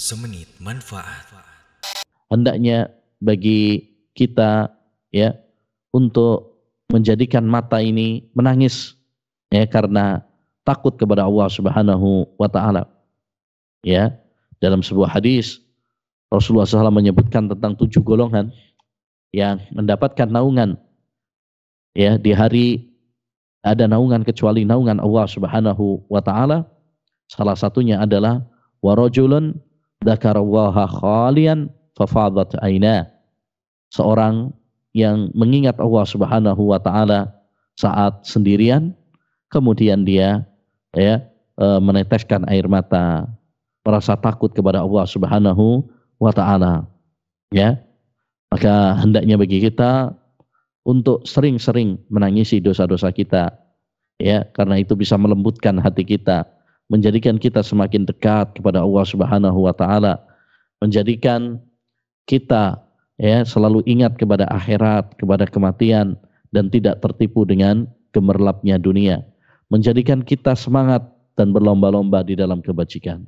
Semenit manfaat. hendaknya bagi kita ya untuk menjadikan mata ini menangis ya karena takut kepada Allah Subhanahu wa taala. Ya, dalam sebuah hadis Rasulullah SAW menyebutkan tentang tujuh golongan yang mendapatkan naungan ya di hari ada naungan kecuali naungan Allah Subhanahu wa taala. Salah satunya adalah warajulun khalian fafadat aina. Seorang yang mengingat Allah Subhanahu wa taala saat sendirian kemudian dia ya e, meneteskan air mata merasa takut kepada Allah Subhanahu wa taala ya maka hendaknya bagi kita untuk sering-sering menangisi dosa-dosa kita ya karena itu bisa melembutkan hati kita menjadikan kita semakin dekat kepada Allah Subhanahu wa taala, menjadikan kita ya selalu ingat kepada akhirat, kepada kematian dan tidak tertipu dengan gemerlapnya dunia, menjadikan kita semangat dan berlomba-lomba di dalam kebajikan.